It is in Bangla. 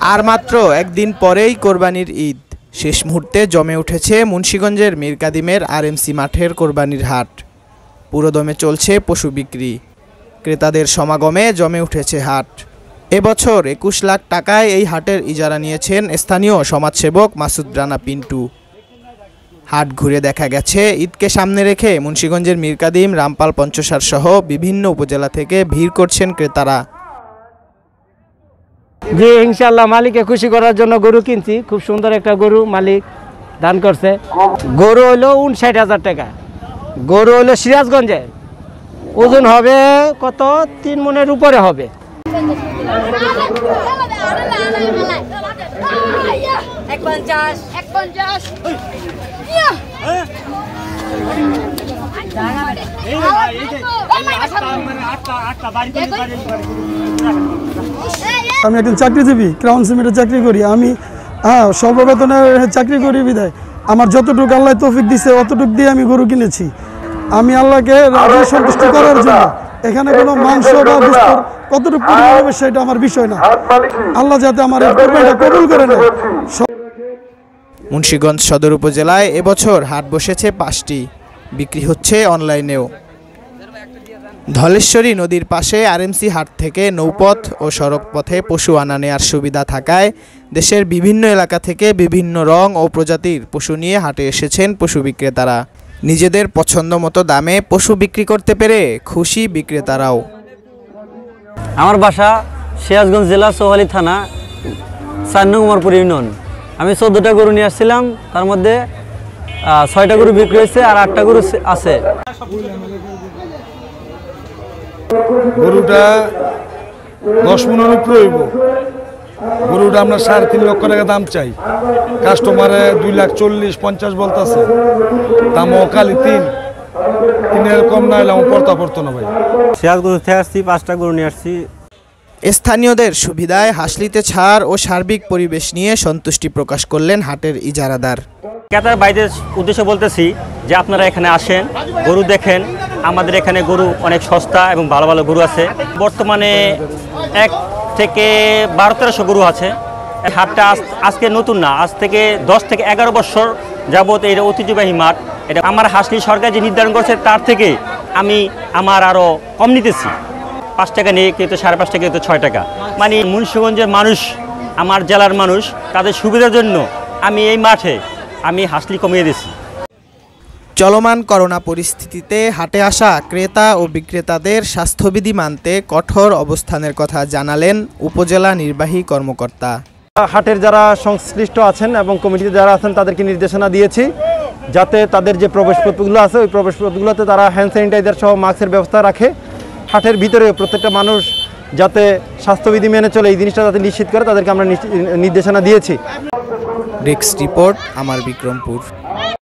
আর মাত্র একদিন পরেই কোরবানির ঈদ। শেষ মুহূর্তে জমে উঠেছে মুন্সীগঞ্জের মীর কাদিমের আরএমসি মাঠের কোরবানির হাট। পুরোদমে চলছে পশু বিক্রি। ক্রেতাদের সমাগমে জমে উঠেছে হাট। এবছর একুশ লাখ টাকায় এই হাটের ইজারা নিয়েছেন স্থানীয় সমাজসেবক মাসুদ রানা পিন্টু। হাট ঘুরে দেখা গেছে ঈদকে সামনে রেখে মুন্সীগঞ্জের মীরকাদিম রামপাল পঞ্চসার সহ বিভিন্ন উপজেলা থেকে ভিড় করছেন ক্রেতারা। জি ইনশাল্লাহ মালিককে খুশি করার জন্য গরু কিনছি খুব সুন্দর একটা গরু মালিক দান করছে গরু হইল উনষাট হাজার টাকা গরু হইল সিরাজগঞ্জে ওজন হবে কত তিন মনের উপরে হবে এক পঞ্চাশ এক পঞ্চাশ আমি একজন চাকরিজীবী ক্রাউন সিমেন্টে চাকরি করি। আমি হ্যাঁ স্বল্প বেতনের চাকরি করি বিদায়। আমার যতটুকু আল্লাহ তৌফিক দিছে অতটুকু দিয়ে আমি গরু কিনেছি। আমি আল্লাহকে রাজি সন্তুষ্ট করার জন্য এখানে কোনো মাংস বা বিস্তর কতটুকু পরিমাণ হবে সেটা আমার বিষয় না। আল্লাহ যাতে আমার এই কোরবানিটা কবুল করে নেয়। মুন্সীগঞ্জ সদর উপজেলায় এবছর হাট বসেছে পাঁচটি বিক্রি হচ্ছে অনলাইনেও। ধলেশ্বরী নদীর পাশে আরএমসি হাট থেকে নৌপথ ও সড়ক পথে পশু আনা নেয়ার সুবিধা থাকায় দেশের বিভিন্ন এলাকা থেকে বিভিন্ন রং ও প্রজাতির পশু নিয়ে হাটে এসেছেন পশু বিক্রেতারা। নিজেদের পছন্দ মতো দামে পশু বিক্রি করতে পেরে খুশি বিক্রেতারাও। আমার বাসা সিরাজগঞ্জ জেলা সোহালি থানা চার নং উমরপুর ইউনিয়ন। আমি চোদ্দোটা গরু নিয়ে আসছিলাম, তার মধ্যে ছয়টা গরু বিক্রি হয়েছে আর আটটা গরু আছে। গরুটা দশ মনের উপরে হইব। গরুটা আমরা সাড়ে তিন লক্ষ টাকা দাম চাই। কাস্টমারে দুই লাখ চল্লিশ, পঞ্চাশ বলতেছে। দাম অকালি তিন। তিনের কম না হলে আমার পড়তা পড়তো না ভাই। সিরাজগঞ্জ থেকে আসছি, পাঁচটা গরু নিয়ে আসছি। স্থানীয়দের সুবিধায় হাসলিতে ছাড় ও সার্বিক পরিবেশ নিয়ে সন্তুষ্টি প্রকাশ করলেন হাটের ইজারাদার। ক্রেতার বাইরের উদ্দেশ্যে বলতেছি যে আপনারা এখানে আসেন, গরু দেখেন। আমাদের এখানে গরু অনেক সস্তা এবং ভালো ভালো গরু আছে। বর্তমানে এক থেকে বারো তেরোশো গরু আছে। হাটটা আজকে নতুন না, আজ থেকে দশ থেকে এগারো বছর যাবত এটা ঐতিহ্যবাহী মাঠ। এটা আমার হাসলি সরকার যে নির্ধারণ করছে, তার থেকে আমি আমার আরও কম নিতেছি। পাঁচ টাকা নিয়ে কেউ তো সাড়ে পাঁচ টাকা কেউ তো ছয় টাকা। মানে মুন্সিগঞ্জের মানুষ আমার জেলার মানুষ তাদের সুবিধার জন্য আমি এই মাঠে আমি হাসলি কমিয়ে দিয়েছি। চলমান করোনা পরিস্থিতিতে হাটে আসা ক্রেতা ও বিক্রেতাদের স্বাস্থ্যবিধি মানতে কঠোর অবস্থানের কথা জানালেন উপজেলা নির্বাহী কর্মকর্তা। হাটের যারা সংশ্লিষ্ট আছেন এবং কমিটিতে যারা আছেন তাদেরকে নির্দেশনা দিয়েছি যাতে তাদের যে প্রবেশপথগুলো আছে ওই প্রবেশপথগুলোতে তারা হ্যান্ড স্যানিটাইজার সহ মাস্কের ব্যবস্থা রাখে। হাটের ভিতরে প্রত্যেকটা মানুষ যাতে স্বাস্থ্যবিধি মেনে চলে, এই জিনিসটা যাতে নিশ্চিত করে, তাদেরকে আমরা নির্দেশনা দিয়েছি। ডেস্ক রিপোর্ট আমার বিক্রমপুর